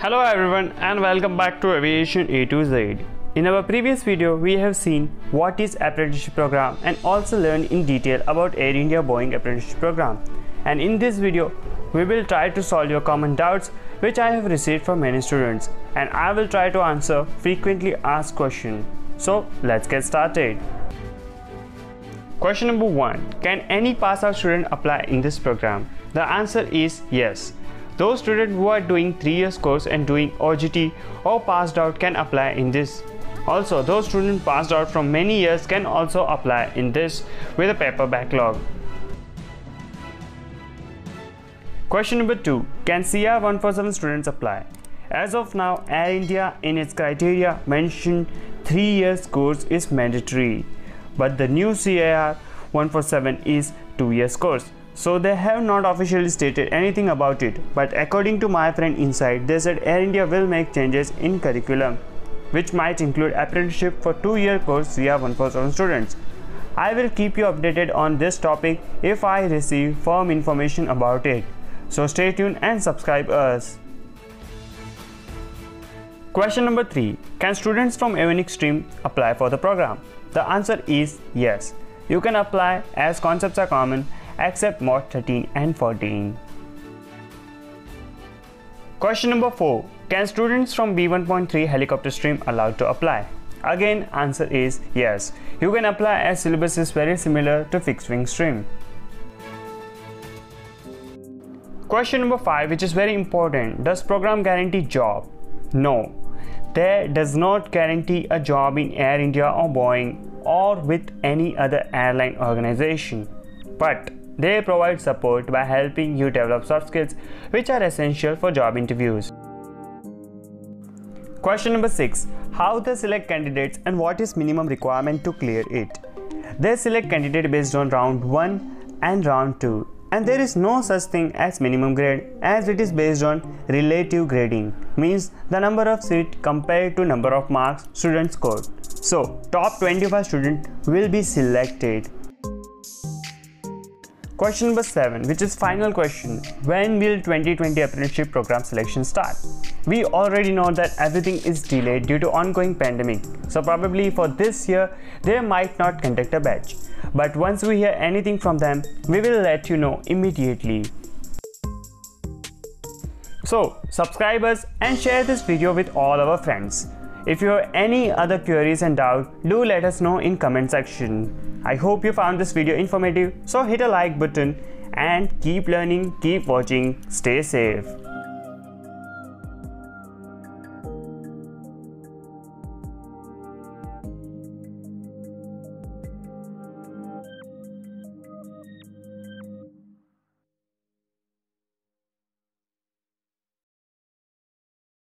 Hello everyone and welcome back to Aviation A to Z. In our previous video, we have seen what is apprenticeship program and also learned in detail about Air India Boeing apprenticeship program. And in this video, we will try to solve your common doubts which I have received from many students and I will try to answer frequently asked questions. So let's get started. Question number 1. Can any pass out student apply in this program? The answer is yes. Those students who are doing 3 years course and doing OJT or passed out can apply in this. Also, those students passed out from many years can also apply in this with a paper backlog. Question number 2. Can CAR 147 students apply? As of now, Air India in its criteria mentioned 3 years course is mandatory but the new CAR 147 is 2 years course. So they have not officially stated anything about it, but according to my friend inside, they said Air India will make changes in curriculum, which might include apprenticeship for 2-year course CAR 147 students. I will keep you updated on this topic if I receive firm information about it. So stay tuned and subscribe us. Question number 3. Can students from Avionics stream apply for the program? The answer is yes. You can apply as concepts are common except mod 13 and 14. Question number 4. Can students from B1.3 helicopter stream allowed to apply? Again, answer is yes. You can apply as syllabus is very similar to fixed wing stream. Question number 5 which is very important. Does program guarantee job? No. There does not guarantee a job in Air India or Boeing or with any other airline organization. But they provide support by helping you develop soft skills which are essential for job interviews. Question number 6. How they select candidates and what is minimum requirement to clear it? They select candidate based on round 1 and round 2 and there is no such thing as minimum grade as it is based on relative grading means the number of seats compared to number of marks students scored so top 25 students will be selected question number 7 which is final question when will 2020 apprenticeship program selection start we already know that everything is delayed due to ongoing pandemic so probably for this year they might not conduct a batch but once we hear anything from them, we will let you know immediately. So, subscribe us and share this video with all our friends. If you have any other queries and doubts, do let us know in comment section. I hope you found this video informative, so hit a like button and keep learning, keep watching, stay safe.